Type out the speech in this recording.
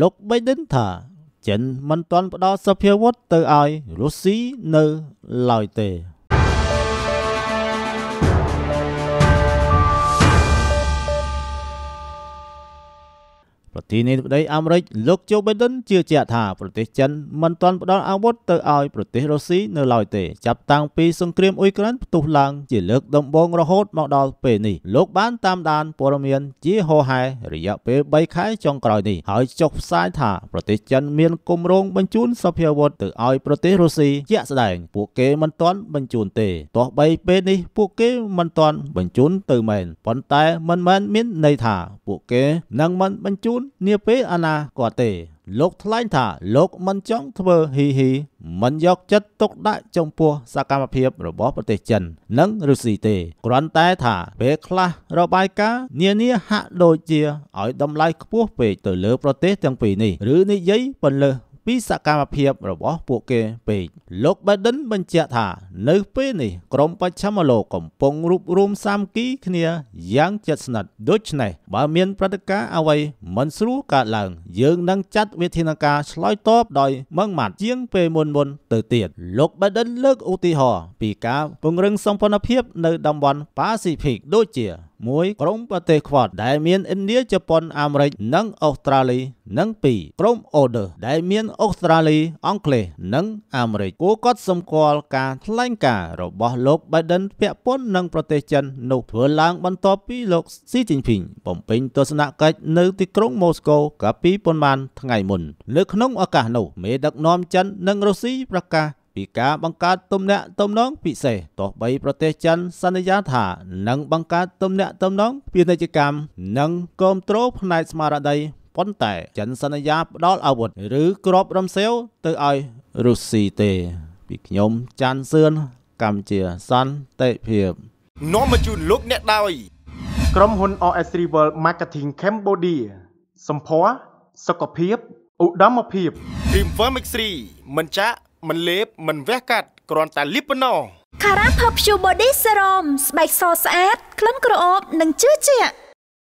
លោក Biden ថាចិនមិនទាន់ផ្ដល់សភាវុធទៅឲ្យរុស្ស៊ីនៅឡើយទេ ប្រធានាធិបតីអាមេរិកលោកโจ Biden ជឿជាក់ថាប្រទេសចិនមិនទាន់ផ្ដល់អាវុធទៅឲ្យប្រទេសរុស្ស៊ីនៅឡើយទេចាប់តាំងពីសង្គ្រាមអ៊ុយក្រែនផ្ទុះឡើងជាលើកដំបូងរហូតមកដល់ពេលនេះលោកបានតាមដានព័ត៌មានជាហោហែរយៈពេល3ខែចុងក្រោយនេះហើយចុះផ្សាយថាប្រទេសចិនមានគម្រោងបញ្ជូនសភាវុធទៅឲ្យប្រទេសរុស្ស៊ីជាក់ស្ដែងពួកគេមិនទាន់បញ្ជូនទេទោះបីពេលនេះពួកគេមិនទាន់បញ្ជូនទៅមែនប៉ុន្តែមិនមែនមានន័យថាពួកគេនឹងមិនបញ្ជូននាពេលអនាគតទេលោកថ្លែងថាលោកមិនចង់ធ្វើហ៊ីហ៊ីមិនយកចិត្តទុកដាក់ចំពោះសកម្មភាពរបស់ប្រទេសចិន និងរុស្ស៊ីទេគ្រាន់តែថាពេលខ្លះរបាយការណ៍នានាហាក់ដូចជាឲ្យតម្លៃខ្ពស់ពេកទៅលើប្រទេសទាំងពីរនេះឬនិយាយពន្លើស ពីសកម្មភាពរបស់ពួកគេពេកលោក Biden បញ្ជាក់ថា នៅពេលនេះក្រមបច្ឆមលោកកំពុងរួបរวมសាមគ្គីគ្នាយ៉ាងជិតស្និទ្ធដូច្នេះបើមានព្រឹត្តិការណ៍អ្វីមិនស្រួលកើតឡើង យើងនឹងចាត់វិធានការឆ្លើយតបដោយម៉ឺងម៉ាត់ជាងពេលមុនមុនទៅទៀតលោក Biden លើកឧទាហរណ៍ពីការពង្រឹងសម្ព័ន្ធភាពនៅតំបន់ប៉ាស៊ីហ្វិកដូចជា មួយក្រុមប្រទេសខ្វាត់ដែលមានឥណ្ឌាជប៉ុនអាមេរិកនិងអូស្ត្រាលីនិងពីរក្រុមអូដឺដែលមានអូស្ត្រាលីអង់គ្លេសនិងអាមេរិកគួរកត់សម្គាល់ការថ្លែងការណ៍របស់លោក Biden ពាក់ព័ន្ធនឹងប្រទេសចិននោះធ្វើឡើងបន្ទាប់ពីលោកស៊ីជីនភីងបំពេញទស្សនកិច្ចនៅទីក្រុងម៉ូស្កូកាលពីប៉ុន្មានថ្ងៃមុននៅក្នុងឱកាសនោះមេដឹកនាំចិននិងរុស្ស៊ីប្រកាស ពីការបង្កើតទំនាក់ទំនងពិសេសទោះបីប្រទេសចិនសន្យាថានឹងបង្កើតទំនាក់ទំនងពាណិជ្ជកម្មនិងគ្រប់គ្រងផ្នែកស្មារតីប៉ុន្តែចិនសន្យាផ្ដល់អាវុធឬក្របរំសេវទៅឲ្យរុស្ស៊ីទេ ពីខ្ញុំច័ន្ទសឿនកម្ពុជាសន្តិភាពនាំមកជូនលោកអ្នកដោយក្រុមហ៊ុន OS Rival Marketing Cambodia សម្ភារសុខភាពឧត្តមភាព Cream Vermix មិនចាក់ មិនលេបមិនវះកាត់គ្រាន់តែលាបប៉ុណ្ណោះ Cara Perfume Body Serum ស្បែកសស្អាតក្លិនក្រអូបនិងជឿជាក់